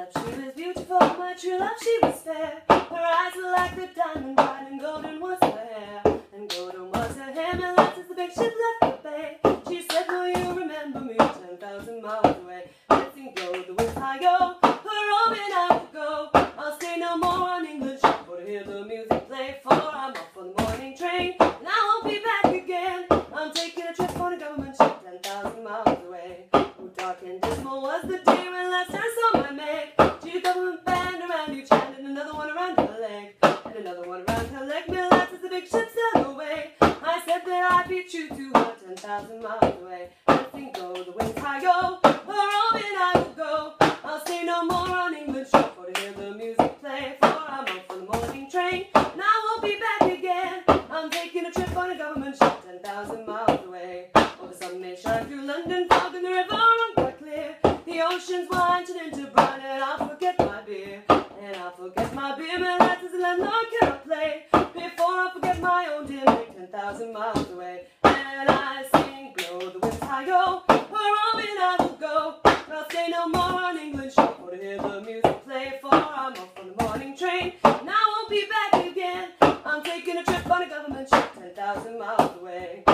love, she was beautiful, my true love, she was fair. Her eyes were like the diamond bright and golden was her hair. And golden was her hair, my love, since the big ship left the bay. She said, will you remember me 10,000 miles away? Let's go, the winds high another one around her leg. And another one around her leg, lads as the big ship sailed away. I said that I'd be true to her 10,000 miles away. Letting go, the winds high go, her Robin I will go. I'll stay no more on England shore for to hear the music play. For I'm off on the morning train, and I won't be back again. I'm taking a trip on a government ship 10,000 miles away. The sun may shine through London fog and the river run quite clear. The ocean's wide turned into brine my lads as a landlord cannot play. Before I forget my own dear mate 10,000 miles away. And I sing, blow the winds high go, where Robin I will go. I'll stay no more on England shore for to hear the music play. For I'm off on the morning train, and I won't be back again. I'm taking a trip on a government ship 10,000 miles away.